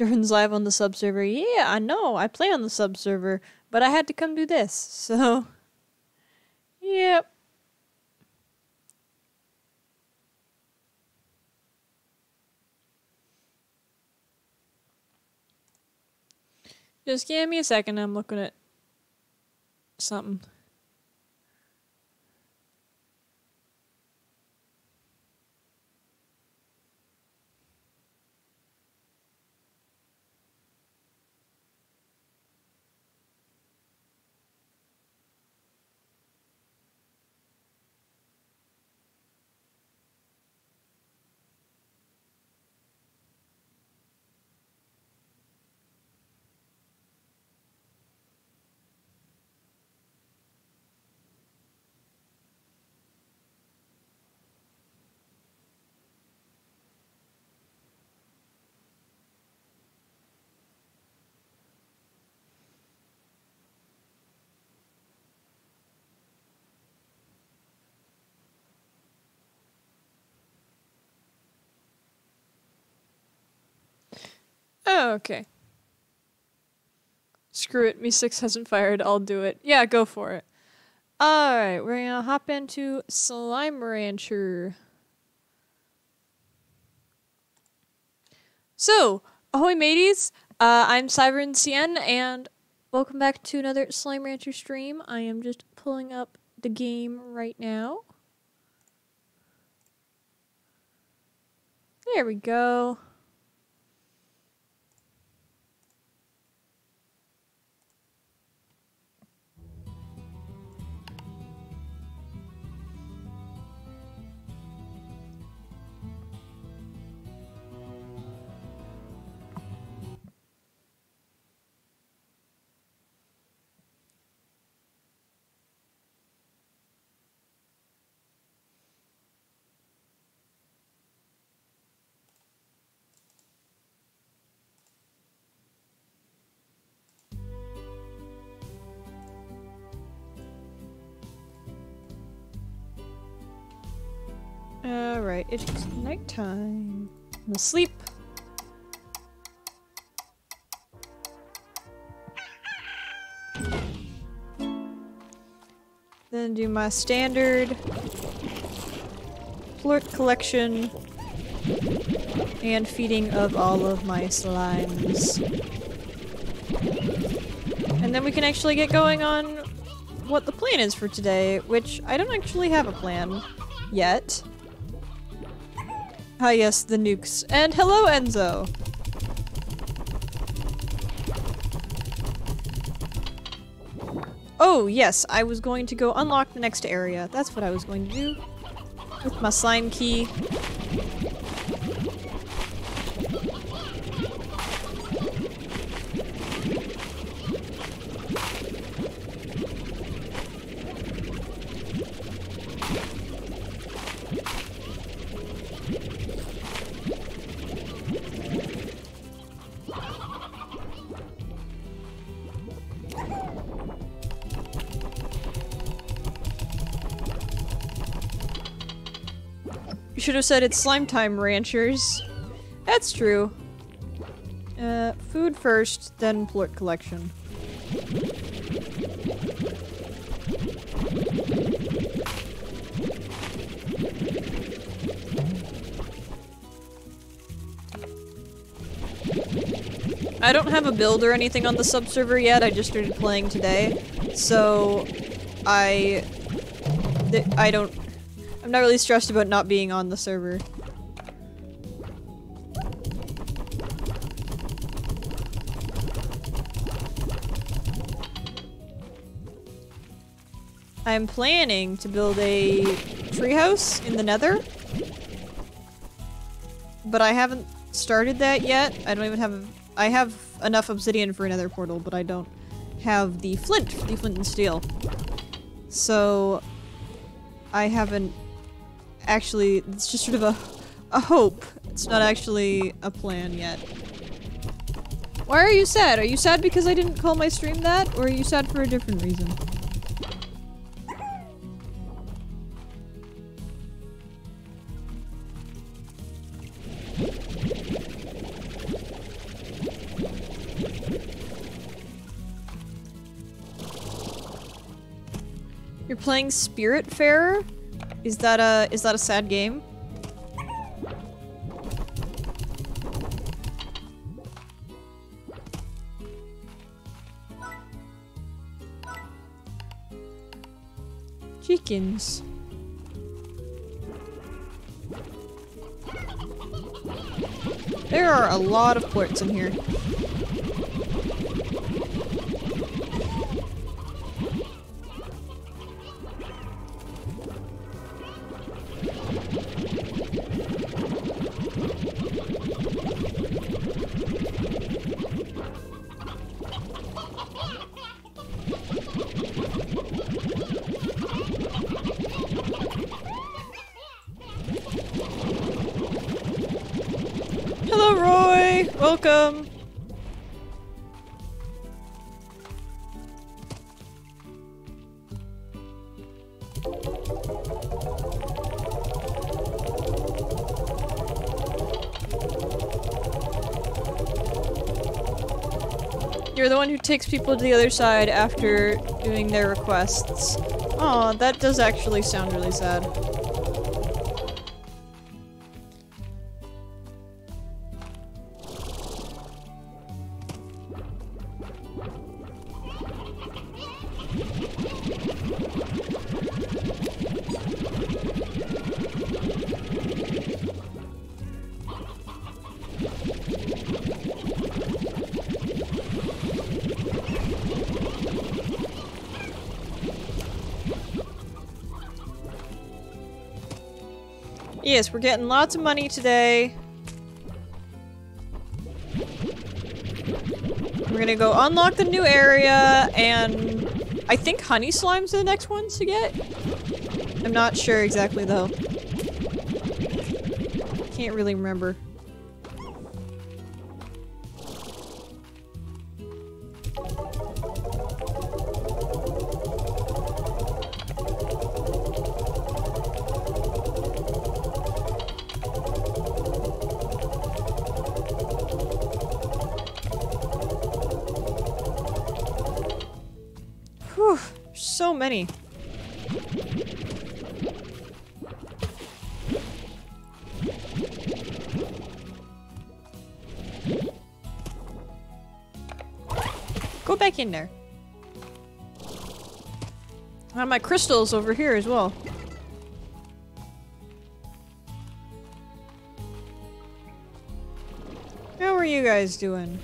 Jordan's live on the sub server. Yeah, I know. I play on the sub server, but I had to come do this. So, yep. Just give me a second. I'm looking at something. Oh, okay. Screw it, me six hasn't fired, I'll do it. Yeah, go for it. Alright, we're gonna hop into Slime Rancher. So, ahoy mateys, uh, I'm SyverneSien, and welcome back to another Slime Rancher stream. I am just pulling up the game right now. There we go. Alright, it's nighttime. I'm asleep. Then do my standard plort collection and feeding of all of my slimes. And then we can actually get going on what the plan is for today, which I don't actually have a plan yet. Ah yes, the nukes. And hello, Enzo! Oh, yes, I was going to go unlock the next area. That's what I was going to do. With my slime key. Said it's slime time, ranchers. That's true. Uh, food first, then plort collection. I don't have a build or anything on the sub-server yet, I just started playing today. So, I... I don't... I'm not really stressed about not being on the server. I'm planning to build a treehouse in the nether. But I haven't started that yet. I don't even have- I have enough obsidian for another portal, but I don't have the flint, the flint and steel. So, I haven't actually, it's just sort of a, a hope. It's not actually a plan yet. Why are you sad? Are you sad because I didn't call my stream that? Or are you sad for a different reason? You're playing Spiritfarer? Is that a is that a sad game? Chickens. There are a lot of plorts in here. Takes people to the other side after doing their requests. Oh, that does actually sound really sad. Yes, we're getting lots of money today. We're gonna go unlock the new area, and I think honey slime's the next ones to get. I'm not sure exactly though. Can't really remember. Many. Go back in there. I have my crystals over here as well. How are you guys doing?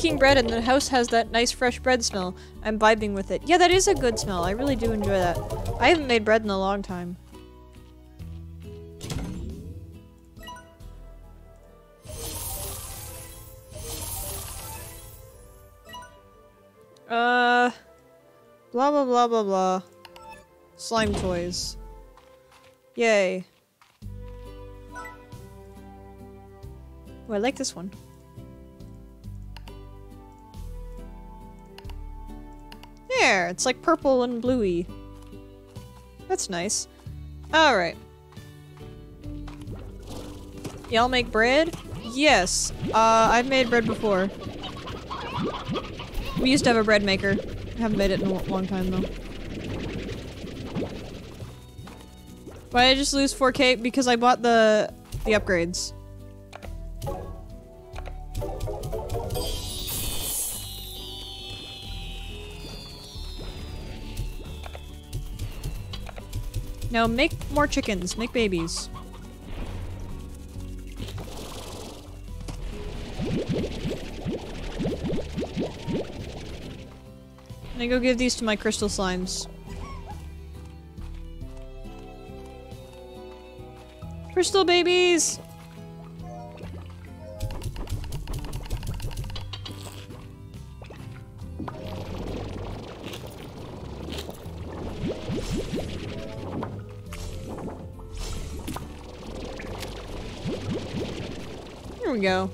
I'm bread and the house has that nice fresh bread smell. I'm vibing with it. Yeah, that is a good smell. I really do enjoy that. I haven't made bread in a long time. Uh, blah blah blah blah blah. Slime toys. Yay. Oh, I like this one. There, it's like purple and bluey. That's nice. Alright. Y'all make bread? Yes. Uh, I've made bread before. We used to have a bread maker. I haven't made it in a long time though. Why did I just lose 4k? Because I bought the the upgrades. No, make more chickens. Make babies. I go give these to my crystal slimes. Crystal babies! We go.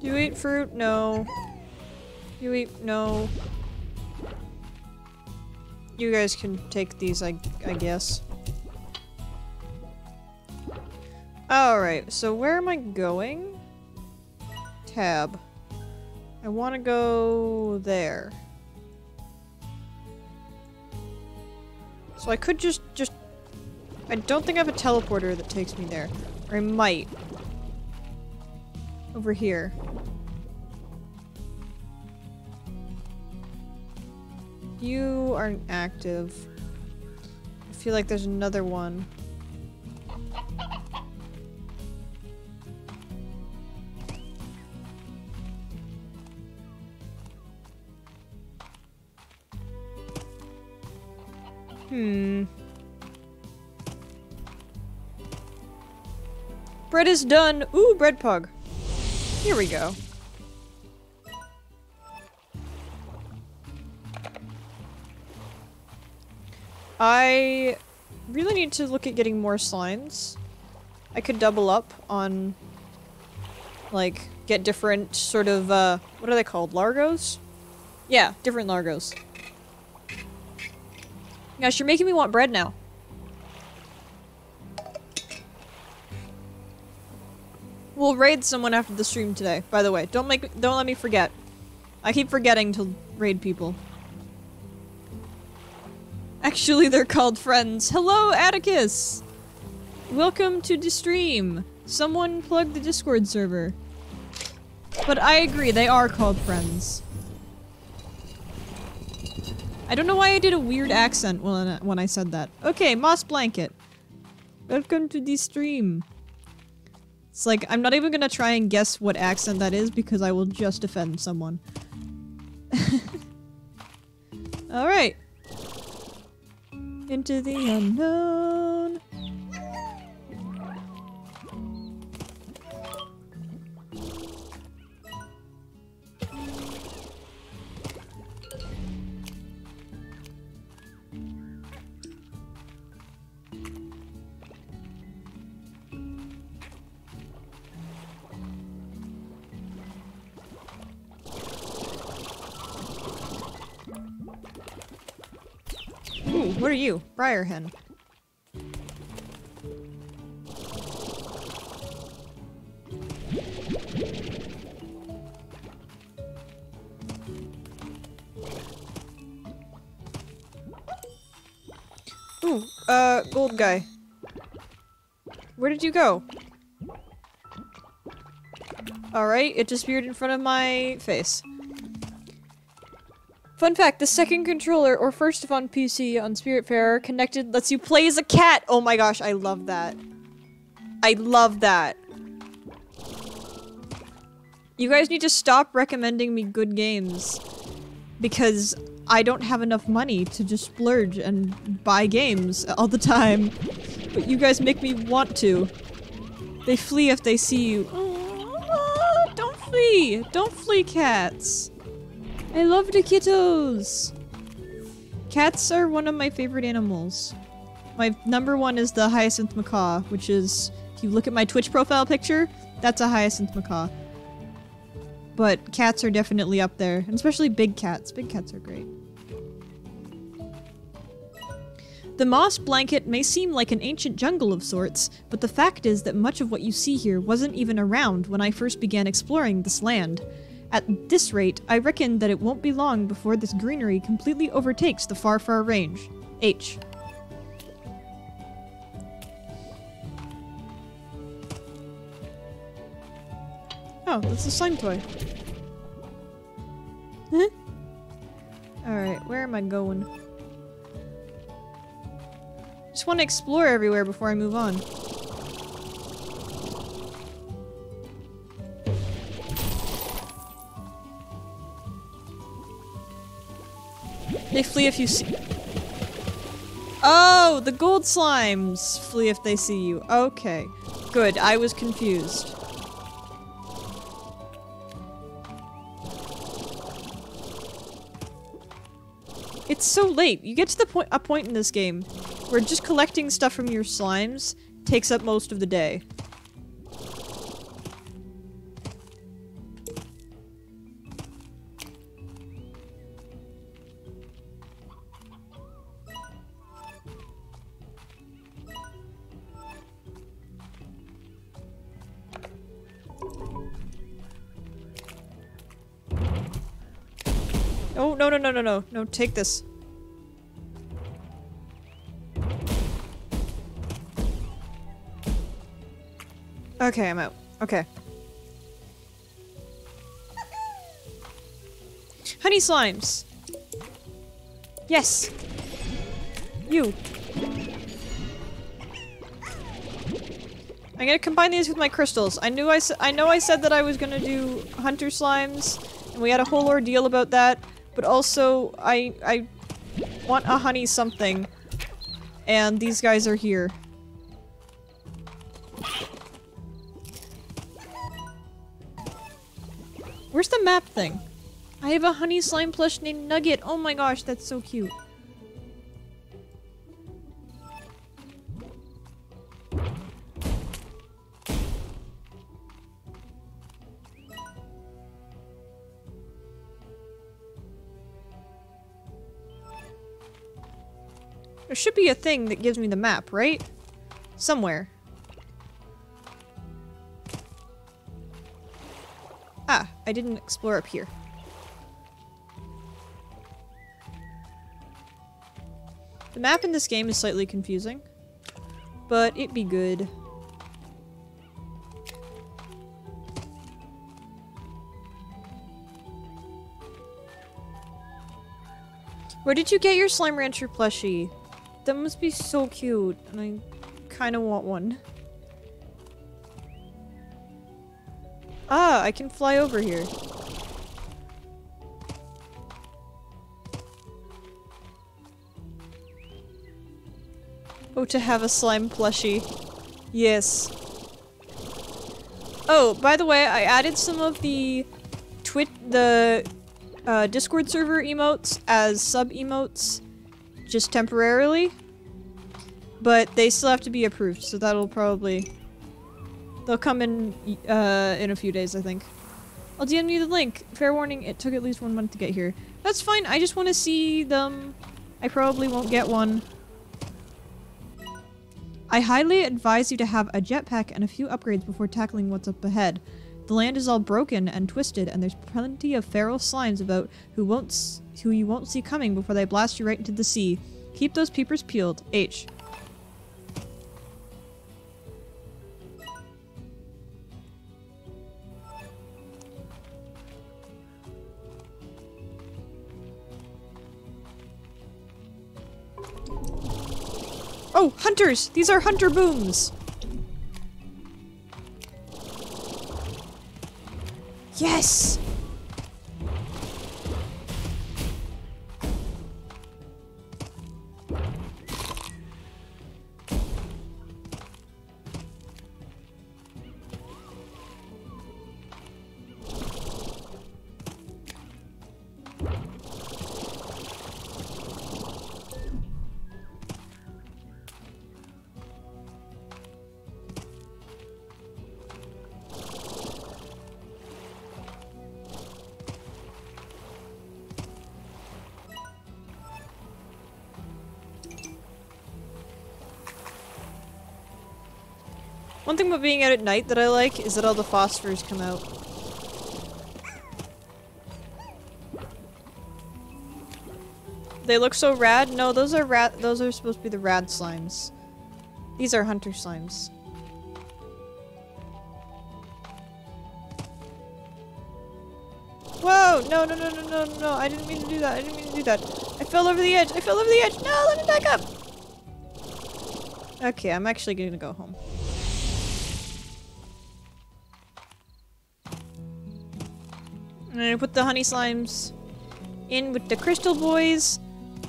Do you eat fruit? No. You eat- no. You guys can take these, I, I guess. Alright, so where am I going? Tab. I want to go there. So I could just- just- I don't think I have a teleporter that takes me there. Or I might. Over here. Aren't active. I feel like there's another one. Hmm. Bread is done. Ooh, bread pug. Here we go. I really need to look at getting more signs. I could double up on, like, get different sort of, uh, what are they called? Largos? Yeah, different Largos. Gosh, you're making me want bread now. We'll raid someone after the stream today, by the way. Don't make- don't let me forget. I keep forgetting to raid people. Actually, they're called friends. Hello, Atticus! Welcome to the stream. Someone plugged the Discord server. But I agree, they are called friends. I don't know why I did a weird accent when I, when I said that. Okay, Moss Blanket. Welcome to the stream. It's like, I'm not even gonna try and guess what accent that is because I will just offend someone. Alright. Into the unknown. What are you? Briar hen. Ooh, uh, gold guy. Where did you go? Alright, it disappeared in front of my face. Fun fact, the second controller, or first on PC on Spiritfarer, connected lets you play as a cat! Oh my gosh, I love that. I love that. You guys need to stop recommending me good games. Because I don't have enough money to just splurge and buy games all the time. But you guys make me want to. They flee if they see you. Don't flee! Don't flee, cats! I love the kiddos! Cats are one of my favorite animals. My number one is the hyacinth macaw, which is, if you look at my Twitch profile picture, that's a hyacinth macaw. But cats are definitely up there, and especially big cats. Big cats are great. The moss blanket may seem like an ancient jungle of sorts, but the fact is that much of what you see here wasn't even around when I first began exploring this land. At this rate, I reckon that it won't be long before this greenery completely overtakes the far far range. H. Oh, that's a slime toy. Huh? Alright, where am I going? Just want to explore everywhere before I move on. They flee if you see- Oh, the gold slimes flee if they see you. Okay. Good, I was confused. It's so late. You get to the point a point in this game where just collecting stuff from your slimes takes up most of the day. Oh, no, no, no, no, no. No, take this. Okay, I'm out. Okay. Honey slimes! Yes! You! I'm gonna combine these with my crystals. I knew I I know I said that I was gonna do hunter slimes, and we had a whole ordeal about that, but also I I want a honey something, and these guys are here. Where's the map thing? I have a honey slime plush named Nugget. Oh my gosh, that's so cute. Should be a thing that gives me the map, right? Somewhere. Ah, I didn't explore up here. The map in this game is slightly confusing, but it'd be good. Where did you get your Slime Rancher plushie? That must be so cute, and I kind of want one. Ah, I can fly over here. Oh, to have a slime plushie. Yes. Oh, by the way, I added some of the twit the uh, Discord server emotes as sub emotes just temporarily. But they still have to be approved, so that'll probably They'll come in uh, in a few days, I think. I'll DM you the link. Fair warning, it took at least one month to get here. That's fine, I just want to see them. I probably won't get one. I highly advise you to have a jetpack and a few upgrades before tackling what's up ahead. The land is all broken and twisted, and there's plenty of feral slimes about who won't who you won't see coming before they blast you right into the sea. Keep those peepers peeled. H. Oh, hunters! These are hunter booms! Yes! About being out at night that I like is that all the phosphors come out. They look so rad. No, those are rad- those are supposed to be the rad slimes. These are hunter slimes. Whoa! No, no, no, no, no, no, I didn't mean to do that. I didn't mean to do that. I fell over the edge. I fell over the edge. No, let me back up. Okay, I'm actually gonna go home. Gonna put the honey slimes in with the crystal boys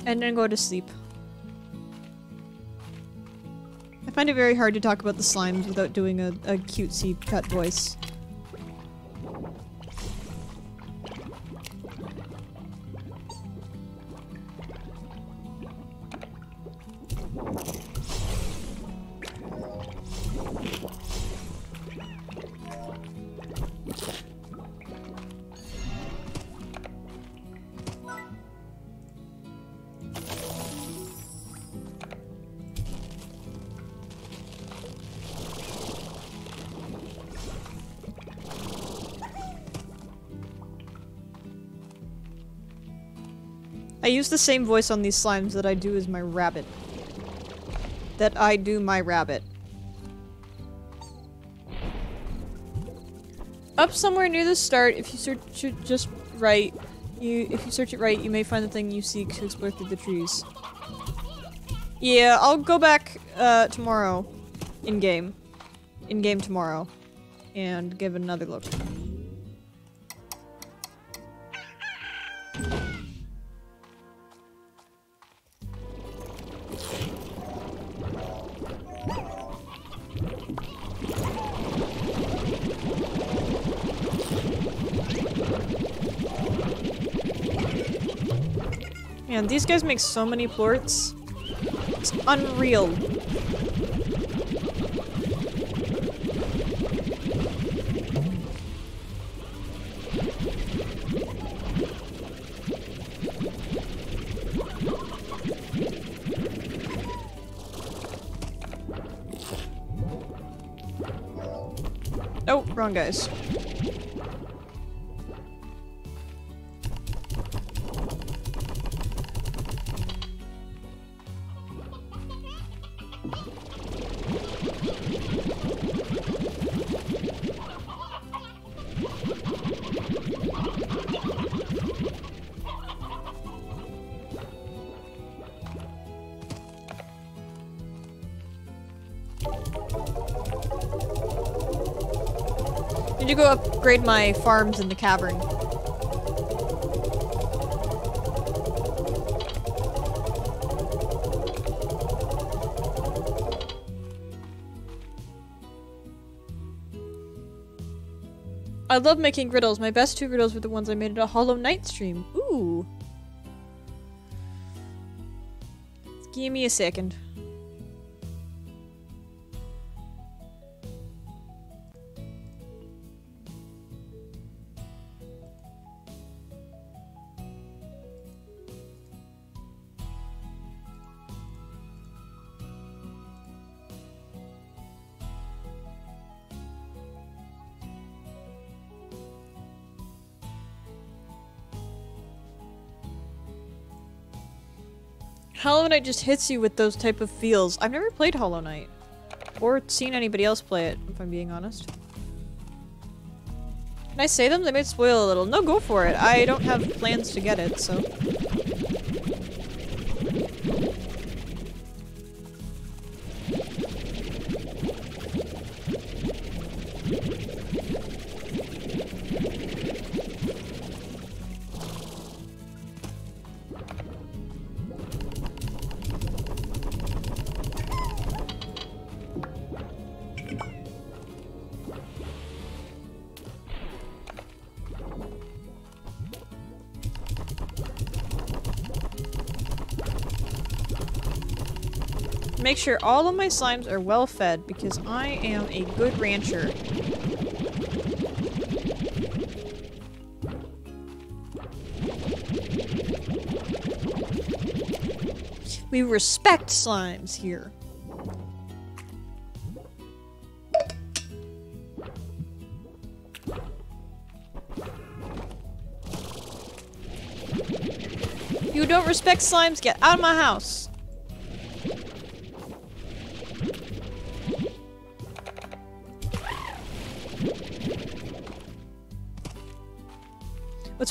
and then go to sleep. I find it very hard to talk about the slimes without doing a, a cutesy cut voice. I use the same voice on these slimes that I do as my rabbit. That I do my rabbit. Up somewhere near the start, if you search it just right, you if you search it right, you may find the thing you seek to explore through the trees. Yeah, I'll go back uh, tomorrow, in game, in game tomorrow, and give another look. These guys make so many plorts. It's unreal. Oh, wrong guys. Upgrade my farms in the cavern. I love making griddles. My best two griddles were the ones I made at a Hollow Knight stream. Ooh. Give me a second. Hollow Knight just hits you with those type of feels. I've never played Hollow Knight. Or seen anybody else play it, if I'm being honest. Can I say them? They might spoil a little. No, go for it. I don't have plans to get it, so... Make sure all of my slimes are well fed because I am a good rancher. We respect slimes here. You don't respect slimes? Get out of my house.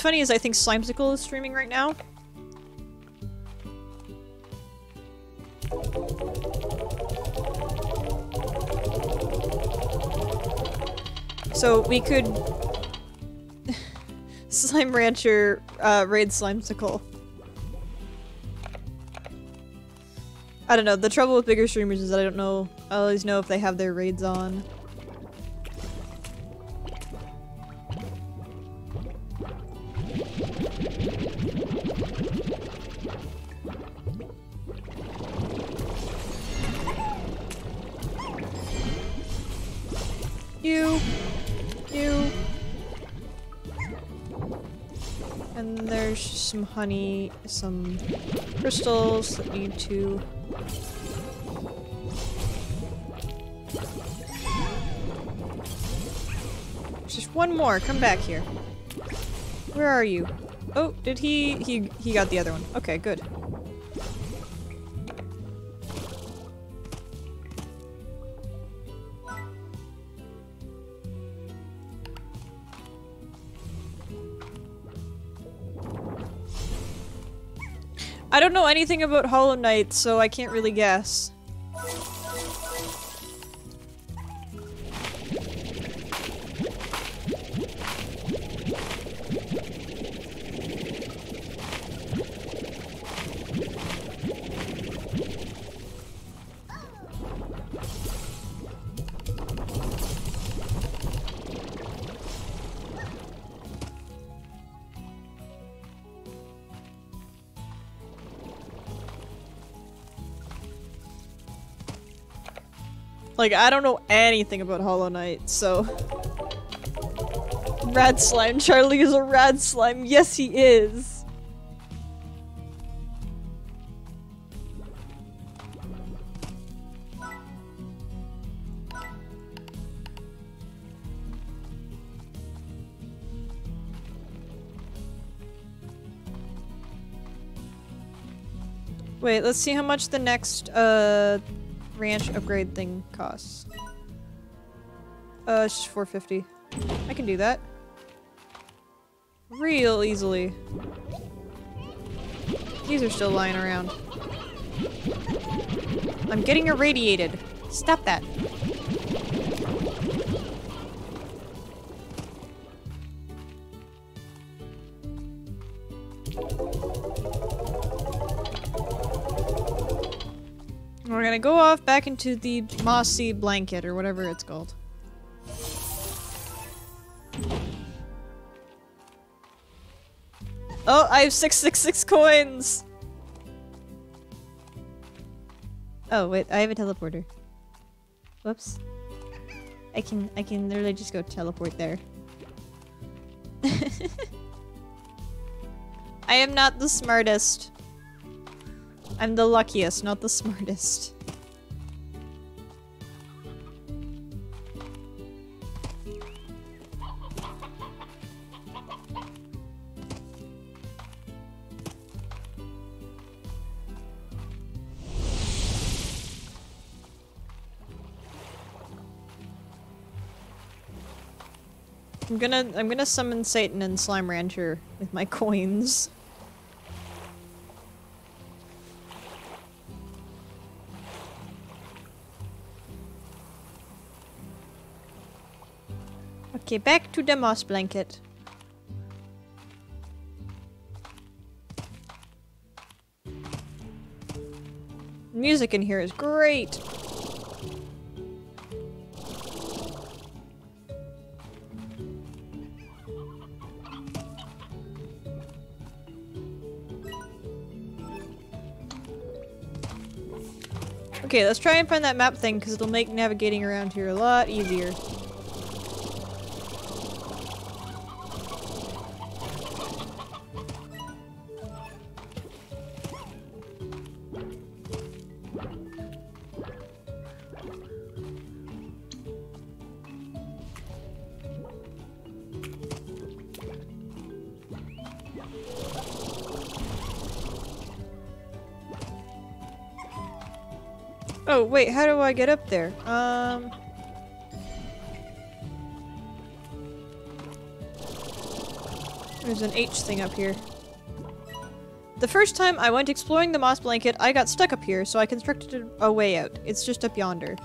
Funny is I think Slimecicle is streaming right now. So we could Slime Rancher uh, raid Slimecicle. I don't know. The trouble with bigger streamers is that I don't know. I always know if they have their raids on. And there's some honey, some crystals that need to... Just one more, come back here. Where are you? Oh, did he- he- he got the other one. Okay, good. Don't know anything about Hollow Knight, so I can't really guess. Like, I don't know anything about Hollow Knight, so... Rad Slime. Charlie is a rad slime. Yes, he is. Wait, let's see how much the next, uh, ranch upgrade thing costs. Uh, it's just 450. I can do that. Real easily. These are still lying around. I'm getting irradiated. Stop that. Gonna go off back into the mossy blanket or whatever it's called. Oh, I have 666 coins! Oh, wait, I have a teleporter. Whoops. I can, I can literally just go teleport there. I am not the smartest. I'm the luckiest, not the smartest. Gonna I'm gonna summon Satan and Slime Rancher with my coins. Okay, back to the moss blanket. Music in here is great. Okay, let's try and find that map thing because it'll make navigating around here a lot easier. Wait, how do I get up there? Um... There's an H thing up here. The first time I went exploring the moss blanket, I got stuck up here, so I constructed a way out. It's just up yonder.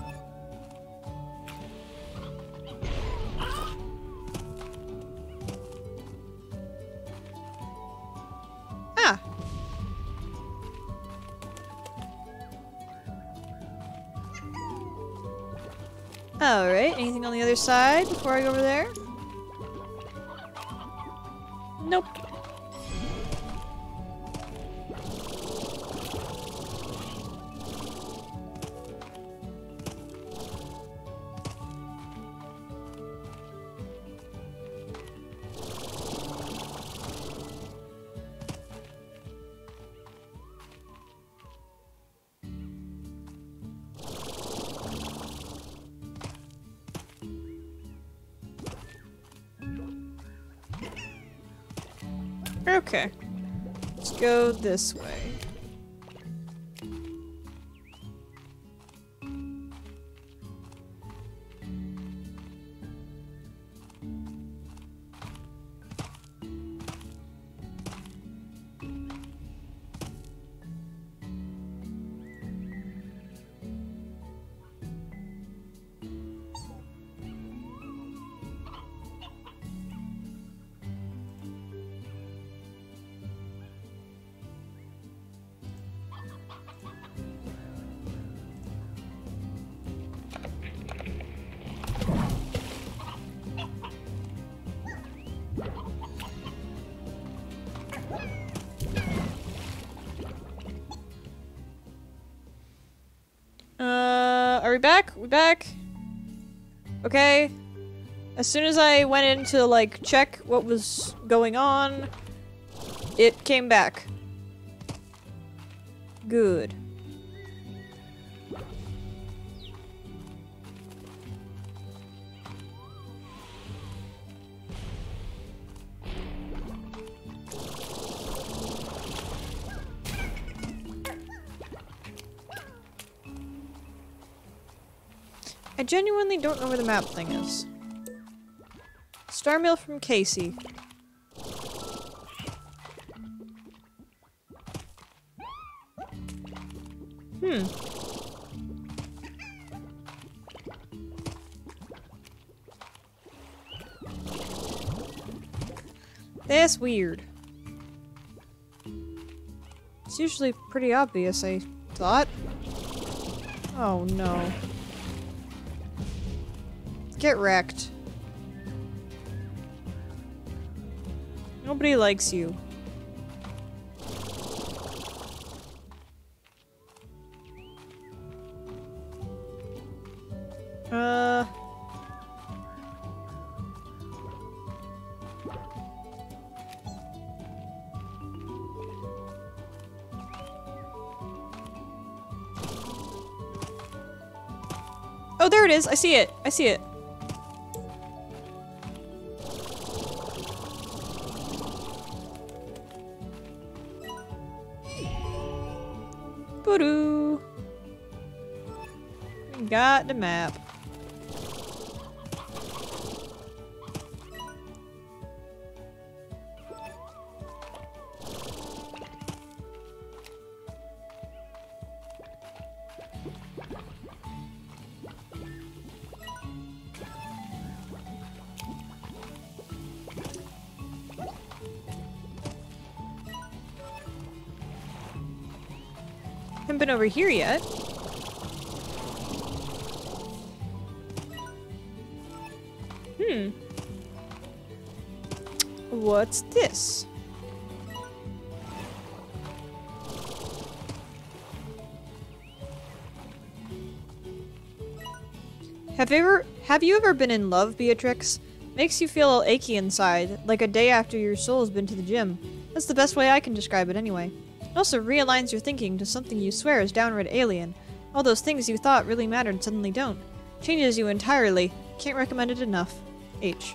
Side before I go over there? Okay. Let's go this way. We back? Okay. As soon as I went in to, like, check what was going on, it came back. Genuinely don't know where the map thing is. Star mail from Casey. Hmm. That's weird. It's usually pretty obvious, I thought. Oh no. Get wrecked. Nobody likes you. Uh... Oh, there it is. I see it. I see it. The map. Haven't been over here yet. What's this? Have you ever have you ever been in love, Beatrix? Makes you feel all achy inside, like a day after your soul has been to the gym. That's the best way I can describe it anyway. It also realigns your thinking to something you swear is downright alien. All those things you thought really mattered suddenly don't. Changes you entirely. Can't recommend it enough. H.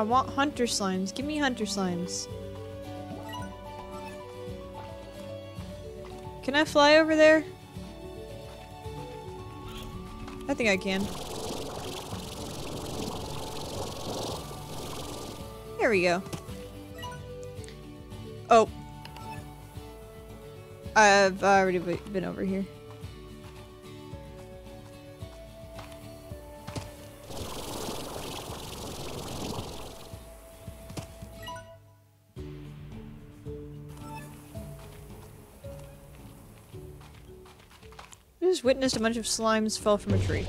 I want hunter slimes. Give me hunter slimes. Can I fly over there? I think I can. There we go. Oh. I've already been over here. Witnessed a bunch of slimes fall from a tree.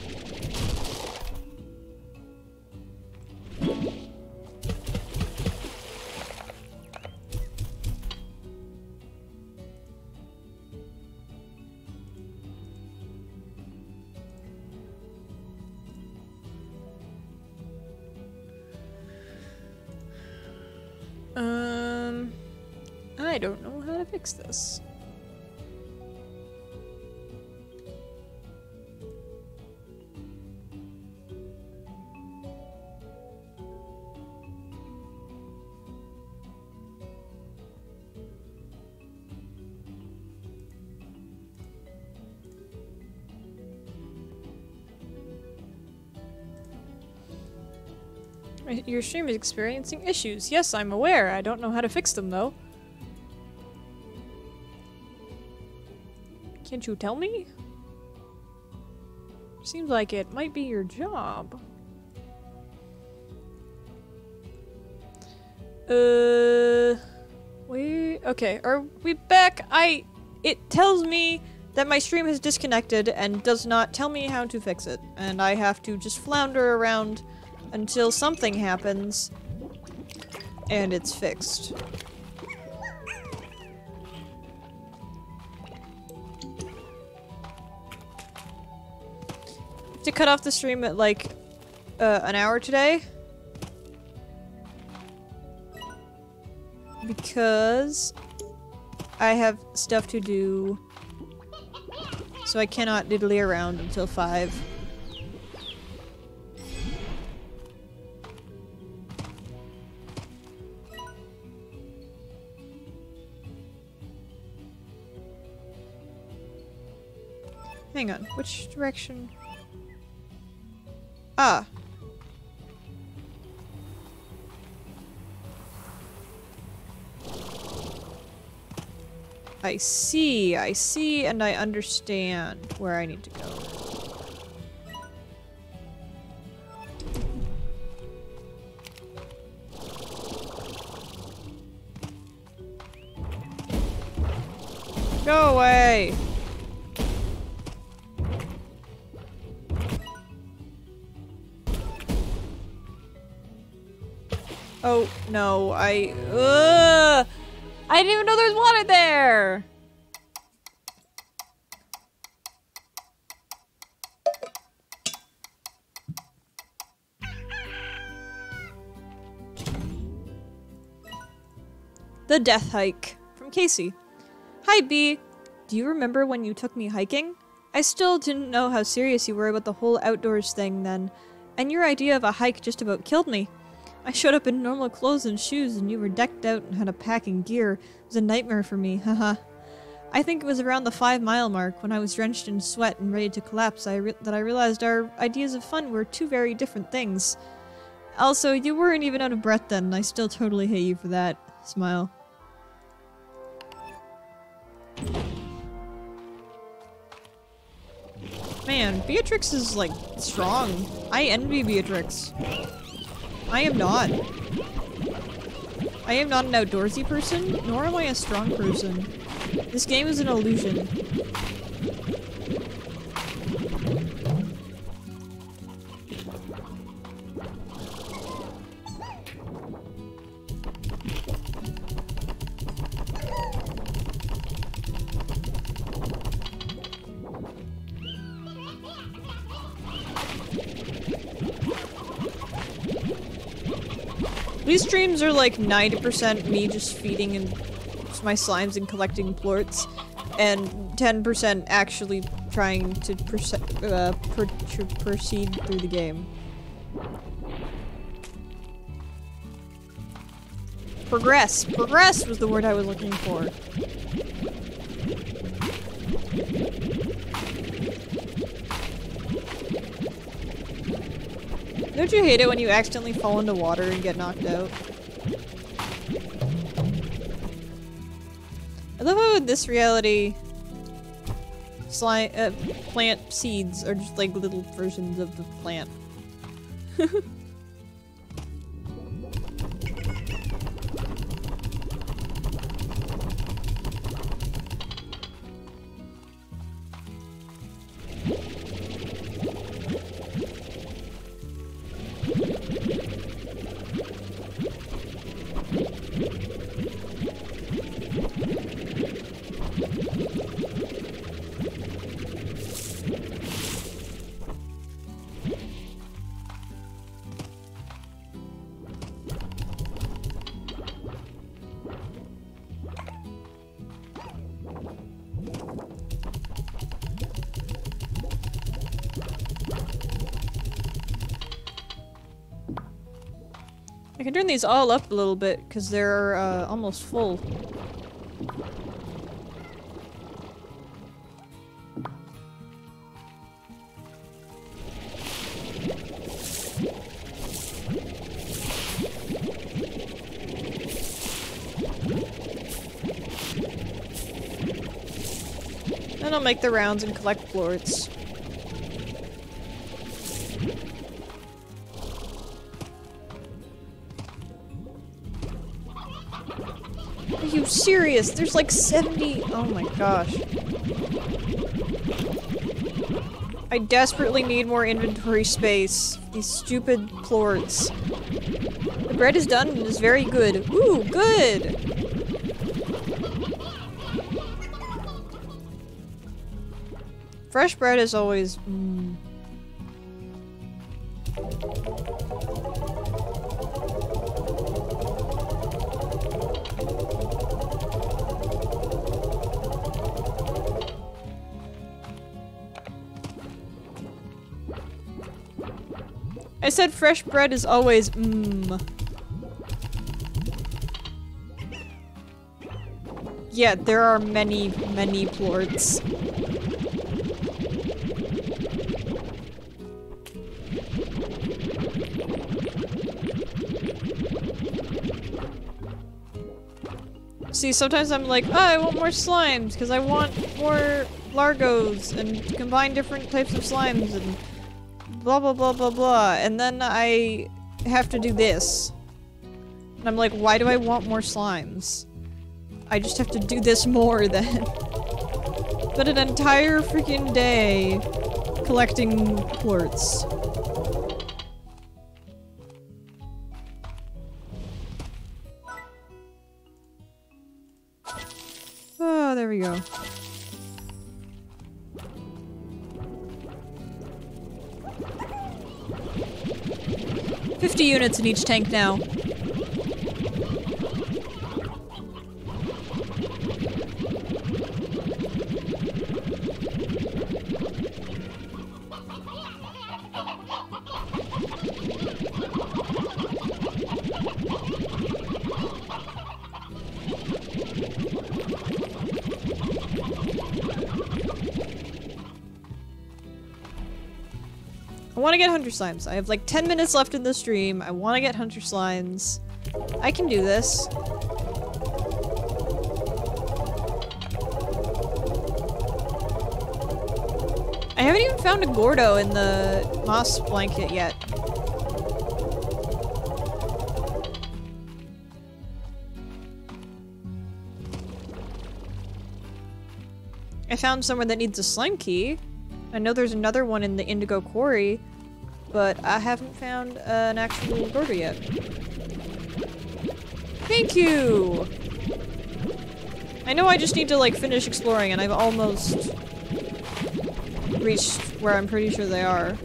Your stream is experiencing issues. Yes, I'm aware. I don't know how to fix them, though. Can't you tell me? Seems like it might be your job. Uh... We... Okay, are we back? I... It tells me that my stream has disconnected and does not tell me how to fix it. And I have to just flounder around until something happens and it's fixed. To cut off the stream at like uh, an hour today. Because I have stuff to do. So I cannot diddly around until 5. Hang on, which direction? Ah. I see, I see, and I understand where I need to go. No, I... Ugh! I didn't even know there was water there! The Death Hike from Casey. Hi, B. Do you remember when you took me hiking? I still didn't know how serious you were about the whole outdoors thing then, and your idea of a hike just about killed me. I showed up in normal clothes and shoes and you were decked out and had a pack and gear. It was a nightmare for me, haha. I think it was around the five mile mark when I was drenched in sweat and ready to collapse I that I realized our ideas of fun were two very different things. Also, you weren't even out of breath then and I still totally hate you for that. Smile. Man, Beatrix is like strong. I envy Beatrix. I am not. I am not an outdoorsy person, nor am I a strong person. This game is an illusion. These streams are like 90% me just feeding and my slimes and collecting plorts, and 10% actually trying to uh, proceed through the game. Progress. Progress was the word I was looking for. Don't you hate it when you accidentally fall into water and get knocked out? I love how in this reality, uh, plant seeds are just like little versions of the plant. these all up a little bit because they're uh, almost full. Then I'll make the rounds and collect plorts. There's like 70- oh my gosh. I desperately need more inventory space. These stupid plorts. The bread is done and is very good. Ooh, good! Fresh bread is always... I said fresh bread is always mmm. Yeah, there are many, many plorts. See, sometimes I'm like, oh, I want more slimes, because I want more Largos, and combine different types of slimes, and blah blah blah blah blah, and then I have to do this. And I'm like, why do I want more slimes? I just have to do this more then. but an entire freaking day collecting plorts. 50 units in each tank now. Get Hunter Slimes. I have like 10 minutes left in the stream. I want to get Hunter Slimes. I can do this. I haven't even found a Gordo in the moss blanket yet. I found someone that needs a slime key. I know there's another one in the Indigo Quarry, but I haven't found uh, an actual Gordo yet. Thank you! I know I just need to like finish exploring and I've almost reached where I'm pretty sure they are.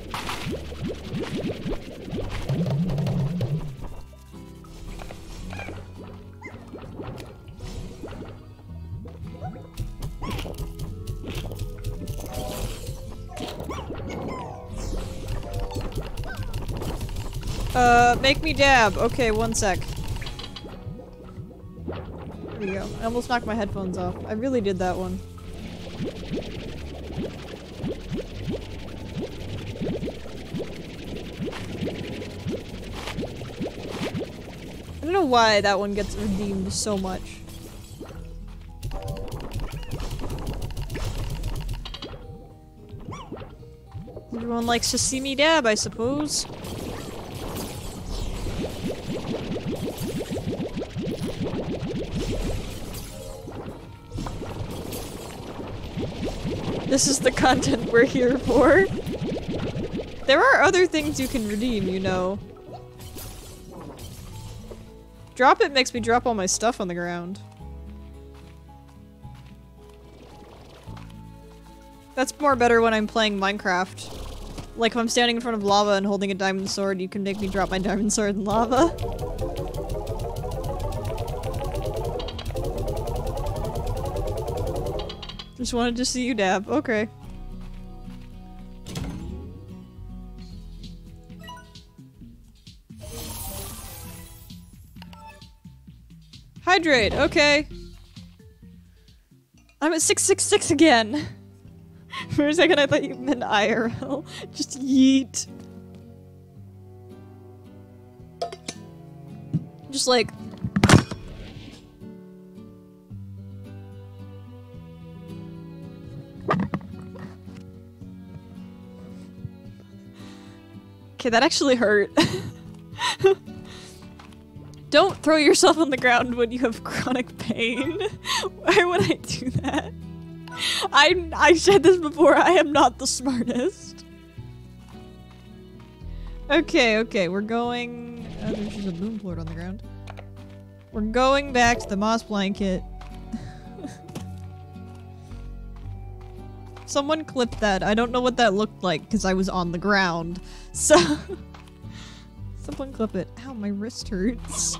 Uh, make me dab. Okay, one sec. There we go. I almost knocked my headphones off. I really did that one. I don't know why that one gets redeemed so much. Everyone likes to see me dab, I suppose. This is the content we're here for. There are other things you can redeem, you know. Drop it makes me drop all my stuff on the ground. That's more better when I'm playing Minecraft. Like if I'm standing in front of lava and holding a diamond sword, you can make me drop my diamond sword in lava. Just wanted to see you dab. Okay. Hydrate, okay. I'm at 666 again. For a second I thought you meant IRL. Just yeet. Just like... Okay, that actually hurt. Don't throw yourself on the ground when you have chronic pain. Why would I do that? I I said this before. I am not the smartest. Okay, okay, we're going. Oh, there's just a boom plort on the ground. We're going back to the moss blanket. Someone clipped that. I don't know what that looked like because I was on the ground. So. Someone clip it. Ow, my wrist hurts.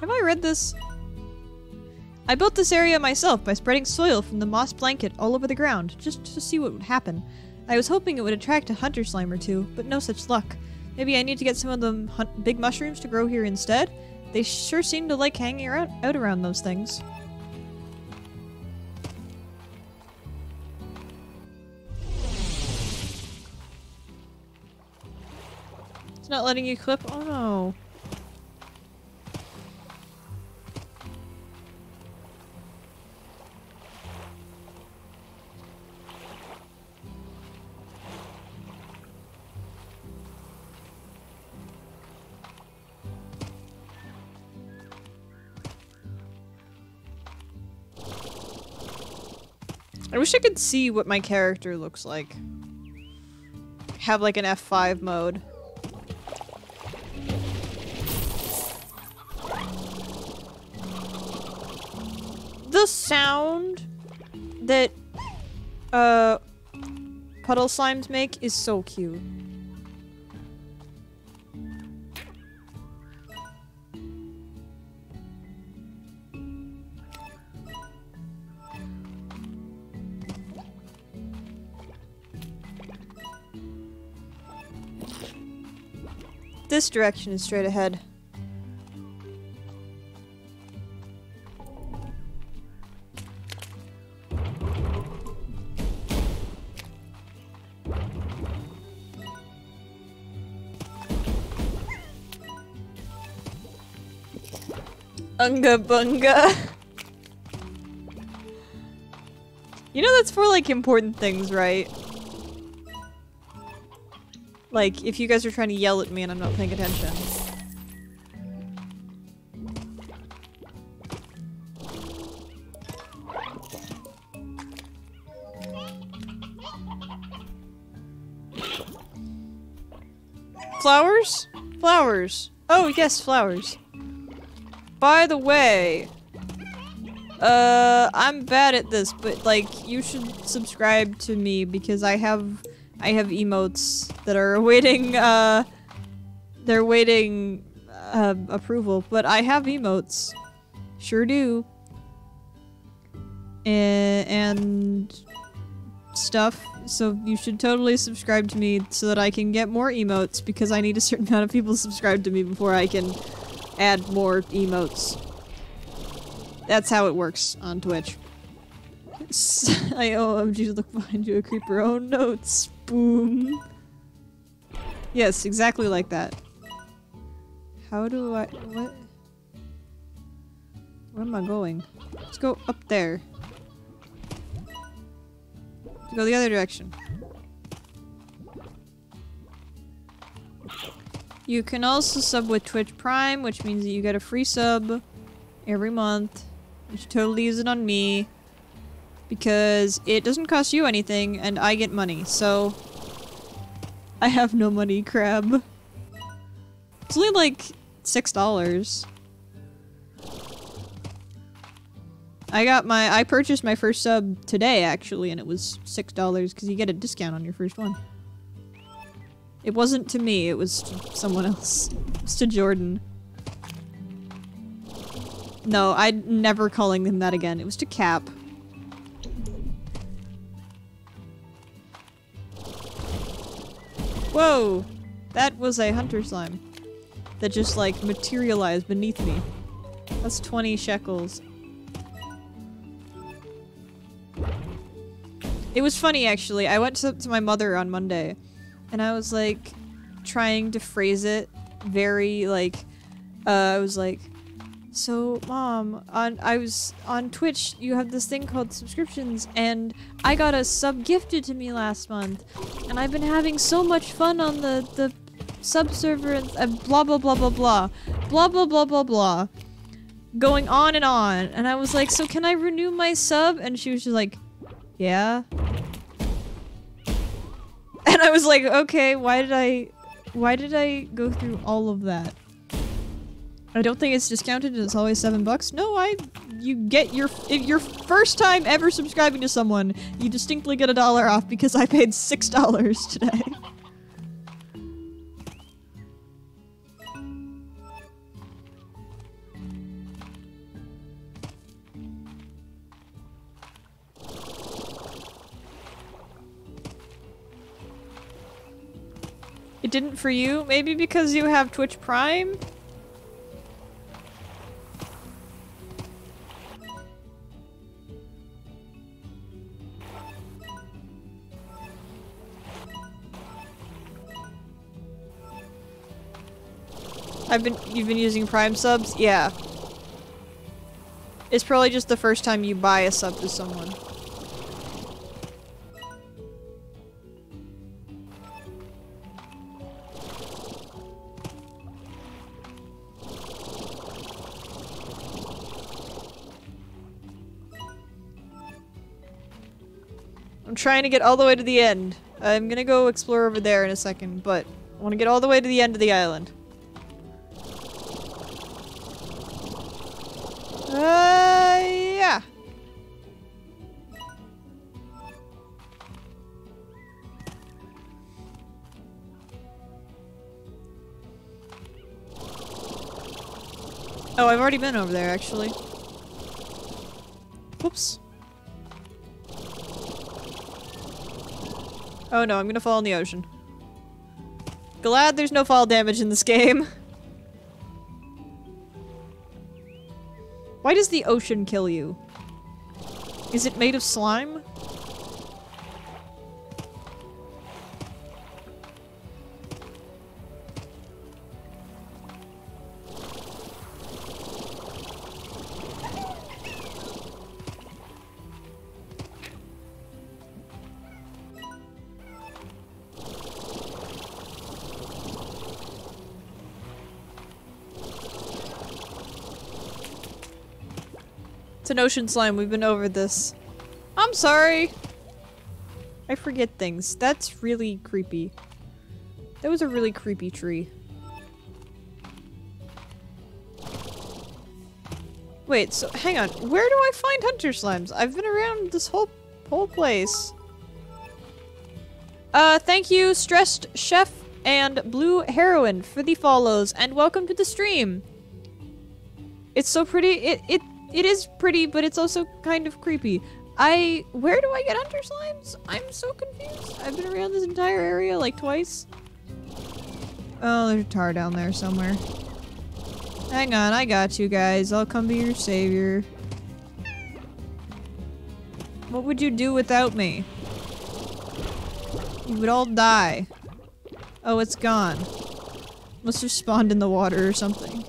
Have I read this? I built this area myself by spreading soil from the moss blanket all over the ground, just to see what would happen. I was hoping it would attract a hunter slime or two, but no such luck. Maybe I need to get some of the big mushrooms to grow here instead? They sure seem to like hanging around, out around those things. It's not letting you clip? Oh no. Wish I could see what my character looks like. Have like an F5 mode. The sound that uh puddle slimes make is so cute. This direction is straight ahead. Unga bunga. You know that's for like important things, right? Like, if you guys are trying to yell at me and I'm not paying attention. Flowers? Flowers. Oh, yes, flowers. By the way, uh, I'm bad at this, but like, you should subscribe to me because I have I have emotes that are awaiting, uh, they're waiting, uh, approval, but I have emotes. Sure do. And, and stuff, so you should totally subscribe to me so that I can get more emotes because I need a certain amount of people subscribed to me before I can add more emotes. That's how it works on Twitch. I OMG look behind you, a creeper. Oh notes. Boom. Yes, exactly like that. How do I- what? Where am I going? Let's go up there. Let's go the other direction. You can also sub with Twitch Prime, which means that you get a free sub every month. You should totally use it on me. Because it doesn't cost you anything, and I get money, so... I have no money, crab. It's only like $6. I got my- I purchased my first sub today, actually, and it was $6 because you get a discount on your first one. It wasn't to me, it was to someone else. It was to Jordan. No, I'm never calling them that again. It was to Cap. Whoa! That was a hunter slime. That just, like, materialized beneath me. That's 20 shekels. It was funny, actually. I went to, to my mother on Monday, and I was, like, trying to phrase it very, like, uh, I was like, so, mom, on I was on Twitch. You have this thing called subscriptions, and I got a sub gifted to me last month, and I've been having so much fun on the the sub server and uh, blah blah blah blah blah, blah blah blah blah blah, going on and on. And I was like, so can I renew my sub? And she was just like, yeah. And I was like, okay, why did I, why did I go through all of that? I don't think it's discounted it's always seven bucks. No, I, you get your, if your first time ever subscribing to someone, you distinctly get a dollar off because I paid six dollars today. It didn't for you? Maybe because you have Twitch Prime? I've been- you've been using Prime subs? Yeah. It's probably just the first time you buy a sub to someone. I'm trying to get all the way to the end. I'm gonna go explore over there in a second, but I want to get all the way to the end of the island. Uh, yeah. Oh, I've already been over there, actually. Whoops. Oh no, I'm gonna fall in the ocean. Glad there's no fall damage in this game. Why does the ocean kill you? Is it made of slime? An ocean slime. We've been over this. I'm sorry. I forget things. That's really creepy. That was a really creepy tree. Wait, so hang on. Where do I find hunter slimes? I've been around this whole whole place. Uh, thank you, Stressed Chef and Blue Heroine for the follows, and welcome to the stream. It's so pretty. It it it is pretty, but it's also kind of creepy. I- where do I get hunter slimes? I'm so confused. I've been around this entire area like twice. Oh, there's a tar down there somewhere. Hang on, I got you guys. I'll come be your savior. What would you do without me? You would all die. Oh, it's gone. Must have spawned in the water or something.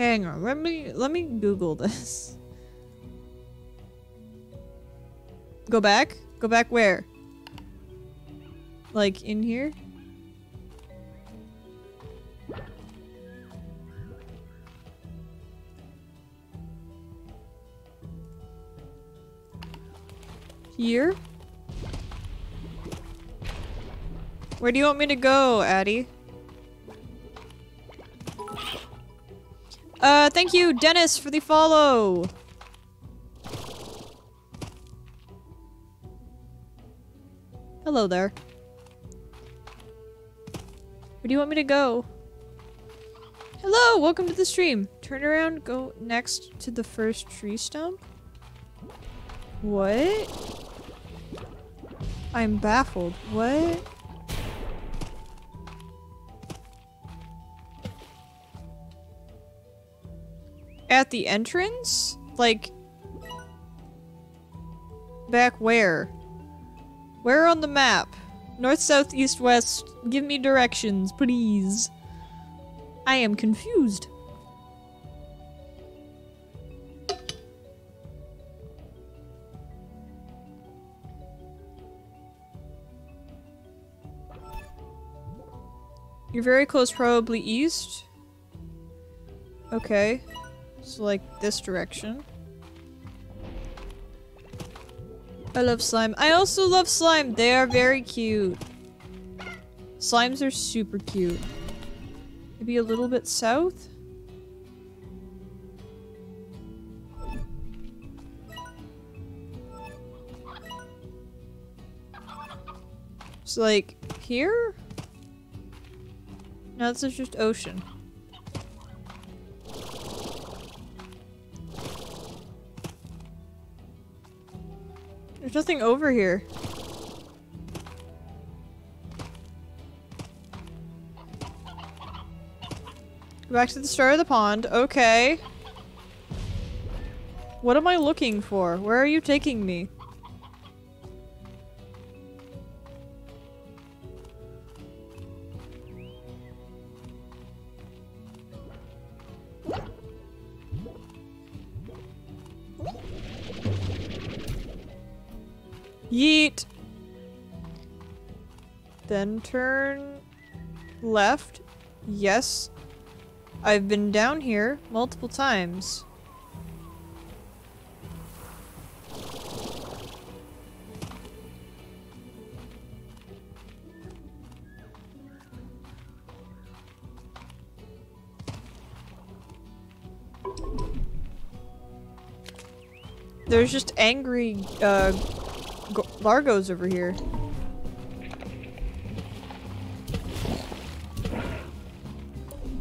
Hang on, let me let me Google this. Go back? Go back where? Like in here? Here? Where do you want me to go, Addy? Uh, thank you, Dennis, for the follow! Hello there. Where do you want me to go? Hello, welcome to the stream. Turn around, go next to the first tree stump. What? I'm baffled. What? At the entrance? Like... Back where? Where on the map? North, south, east, west. Give me directions, please. I am confused. You're very close, probably east. Okay. So like this direction. I love slime. I also love slime. They are very cute. Slimes are super cute. Maybe a little bit south? So like here? No, this is just ocean. There's nothing over here. Back to the start of the pond. Okay. What am I looking for? Where are you taking me? Turn left. Yes. I've been down here multiple times. There's just angry, uh, Largos over here.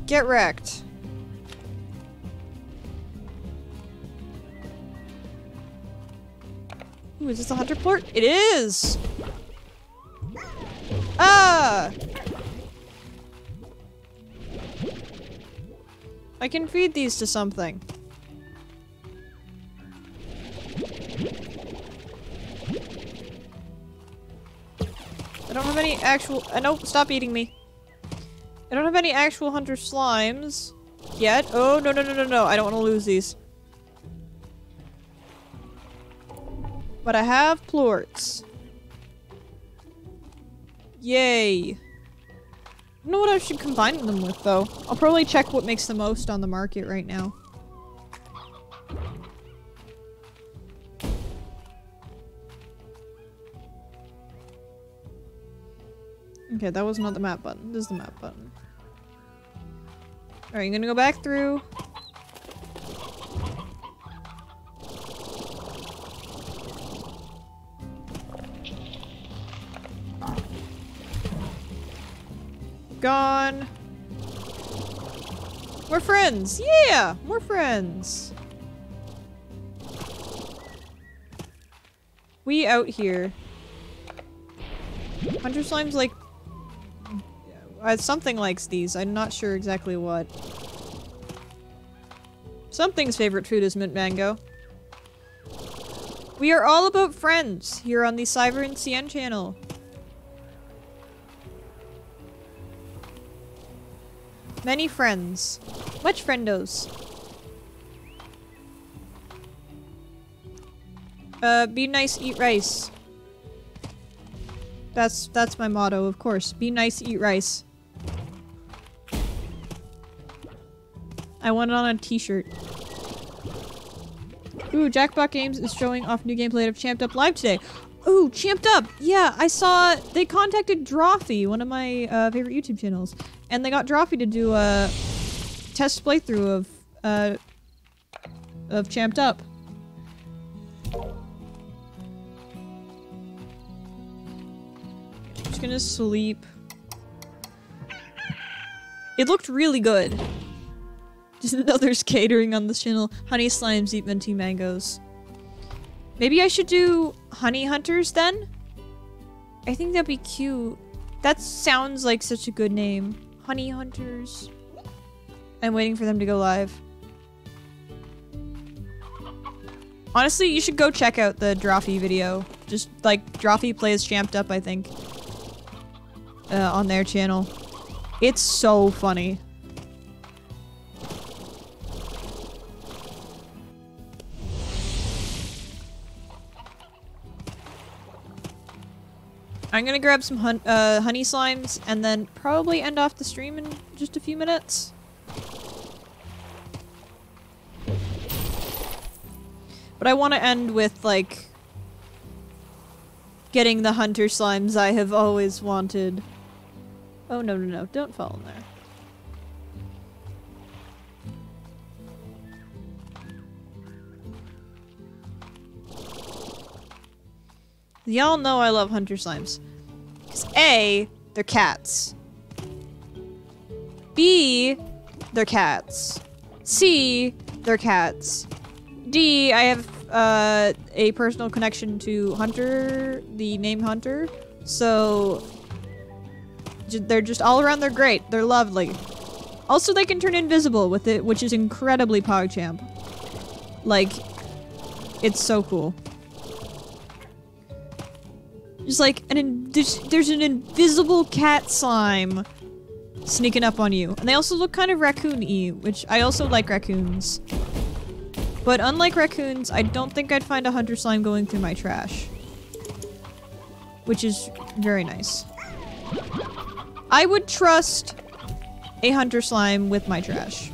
Get wrecked. Ooh, is this a hunter plort? It is! Ah! I can feed these to something. I don't have any actual- uh, nope, stop eating me. I don't have any actual hunter slimes yet. Oh, no, no, no, no, no. I don't want to lose these. But I have plorts. Yay. I don't know what I should combine them with, though. I'll probably check what makes the most on the market right now. Okay, that was not the map button. This is the map button. Alright, I'm gonna go back through. Gone. We're friends! Yeah! we're friends! We out here. Hunter Slime's like... Uh, something likes these. I'm not sure exactly what. Something's favorite food is mint mango. We are all about friends here on the SyverneSien channel. Many friends. Much friendos. Uh, be nice, eat rice. That's that's my motto, of course. Be nice, eat rice. I want it on a t-shirt. Ooh, Jackbox Games is showing off new gameplay of Champ'd Up Live today. Ooh, Champ'd Up! Yeah, I saw- they contacted Drawfee, one of my uh, favorite YouTube channels, and they got Drawfee to do a test playthrough of, uh, of Champ'd Up. Just gonna sleep. It looked really good. Just another catering on this channel. Honey slimes eat minty mangoes. Maybe I should do honey hunters then? I think that'd be cute. That sounds like such a good name. Honey hunters. I'm waiting for them to go live. Honestly, you should go check out the Drawfee video. Just like Drawfee plays Champ'd Up, I think. Uh, on their channel. It's so funny. I'm gonna grab some hun uh, honey slimes and then probably end off the stream in just a few minutes. But I want to end with, like, getting the hunter slimes I have always wanted. Oh, no, no, no. Don't fall in there. Y'all know I love hunter slimes. A, they're cats. B, they're cats. C, they're cats. D, I have uh, a personal connection to Hunter, the name Hunter. So they're just all around. They're great. They're lovely. Also, they can turn invisible with it, which is incredibly PogChamp. Like, it's so cool. Just like an there's, there's an invisible cat slime sneaking up on you, and they also look kind of raccoon-y, which I also like raccoons. But unlike raccoons, I don't think I'd find a hunter slime going through my trash. Which is very nice. I would trust a hunter slime with my trash.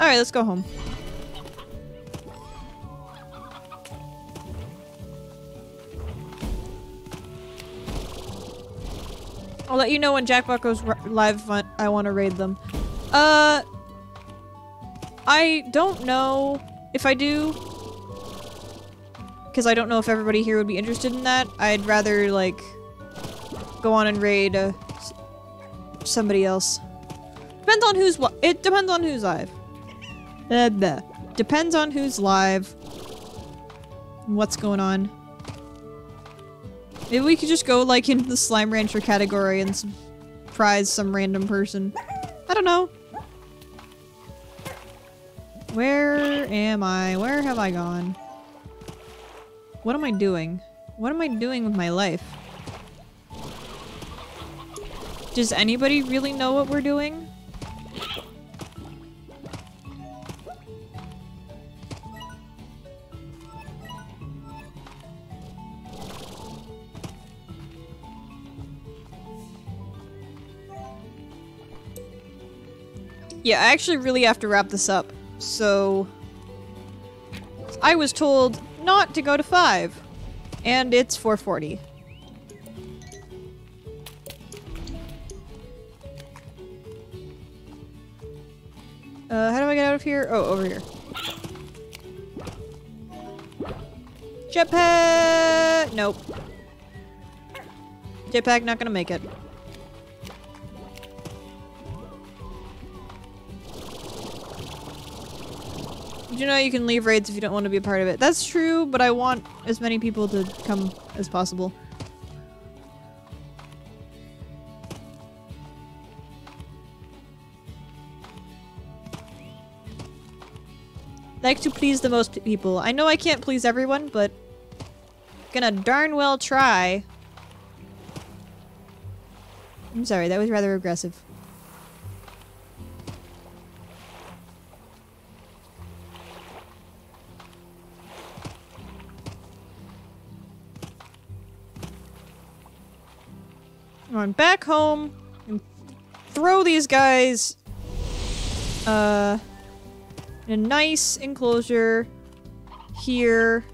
Alright, let's go home. I'll let you know when Jackbox goes live I want to raid them. Uh, I don't know if I do. Because I don't know if everybody here would be interested in that. I'd rather, like, go on and raid uh, somebody else. Depends on who's It depends on who's live. Uh, depends on who's live. What's going on. Maybe we could just go, like, into the Slime Rancher category and surprise some random person. I don't know. Where am I? Where have I gone? What am I doing? What am I doing with my life? Does anybody really know what we're doing? Yeah, I actually really have to wrap this up. So... I was told not to go to 5. And it's 440. Uh, how do I get out of here? Oh, over here. Jetpack! Nope. Jetpack not gonna make it. You know you can leave raids if you don't want to be a part of it? That's true, but I want as many people to come as possible. Like to please the most people. I know I can't please everyone, but gonna darn well try. I'm sorry, that was rather aggressive. Run back home and throw these guys uh, in a nice enclosure here.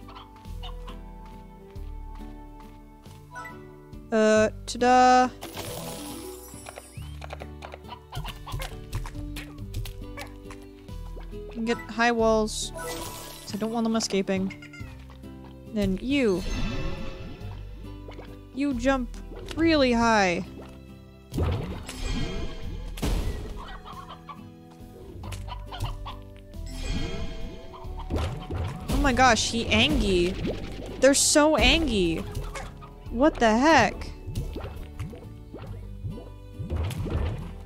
Uh, ta-da. Get high walls. I don't want them escaping. Then you. You jump really high. Oh my gosh, he angy. They're so angy. What the heck?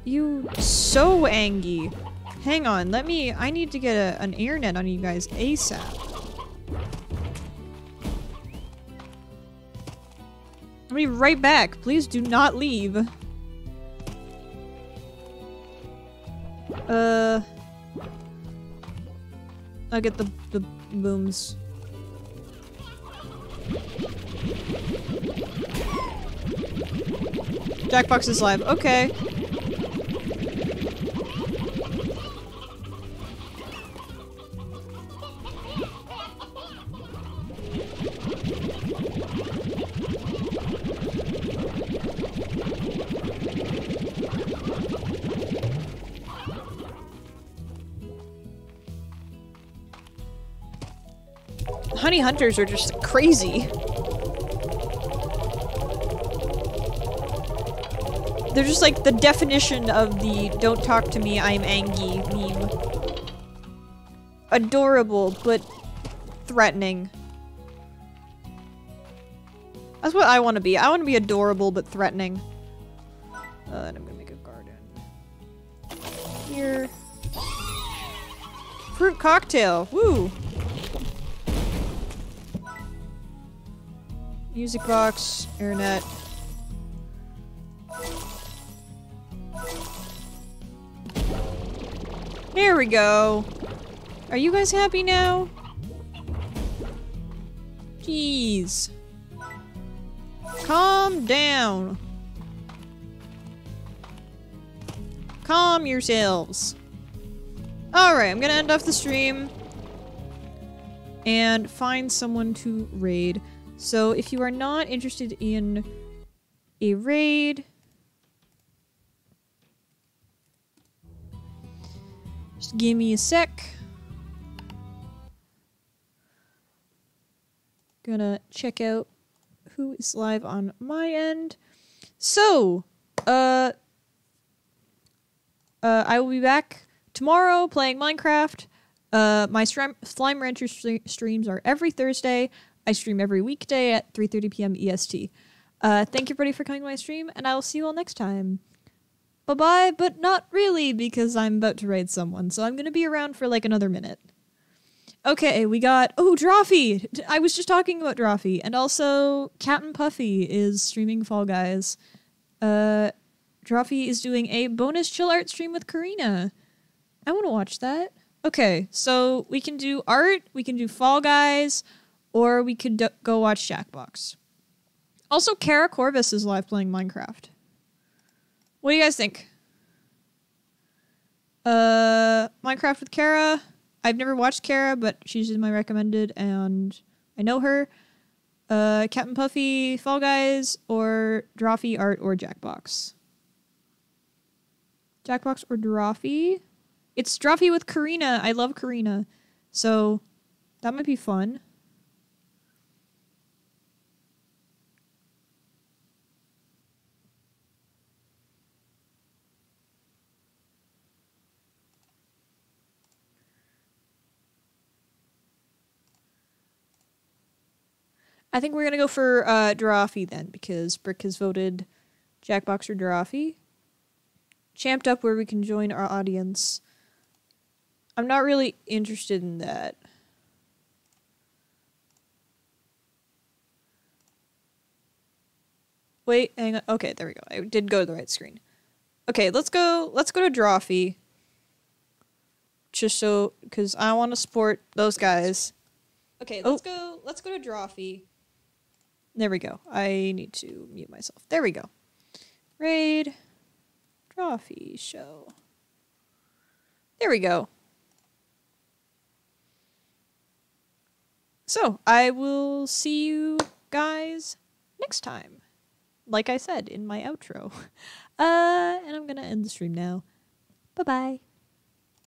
You so angy. Hang on, let me- I need to get a, an air net on you guys ASAP. Be right back. Please do not leave. Uh... I'll get the, the booms. Jackbox is live. Okay. Hunters are just crazy. They're just like the definition of the don't talk to me, I'm angry meme. Adorable, but threatening. That's what I want to be. I want to be adorable, but threatening. Uh, and I'm gonna make a garden. Here. Fruit cocktail. Woo! Music box, internet. There we go. Are you guys happy now? Jeez. Calm down. Calm yourselves. Alright, I'm gonna end off the stream and find someone to raid. So if you are not interested in a raid, just give me a sec. Gonna check out who is live on my end. So, uh, uh, I will be back tomorrow playing Minecraft. Uh, my Slime Rancher streams are every Thursday. I stream every weekday at 3:30 p.m. EST. Uh, thank you, everybody, for coming to my stream, and I will see you all next time. Bye bye, but not really because I'm about to raid someone, so I'm gonna be around for like another minute. Okay, we got oh Drawfee. I was just talking about Drawfee, and also Captain Puffy is streaming Fall Guys. Uh, Drawfee is doing a bonus chill art stream with Karina. I want to watch that. Okay, so we can do art, we can do Fall Guys, or we could go watch Jackbox. Also, Kara Corvus is live playing Minecraft. What do you guys think? Uh, Minecraft with Kara. I've never watched Kara, but she's in my recommended, and I know her. Uh, Captain Puffy, Fall Guys, or Drawfee Art, or Jackbox. Jackbox or Drawfee? It's Drawfee with Karina. I love Karina. So, that might be fun. I think we're gonna go for uh, Drawfee then because Brick has voted Jackbox or Drawfee. Champ'd up where we can join our audience. I'm not really interested in that. Wait, hang on. Okay, there we go. I did go to the right screen. Okay, let's go. Let's go to Drawfee. Just so, because I want to support those guys. Okay, let's go. Let's go to Drawfee. There we go. I need to mute myself. There we go. Raid. Drawfee show. There we go. So, I will see you guys next time. Like I said in my outro. Uh, and I'm gonna end the stream now. Bye bye.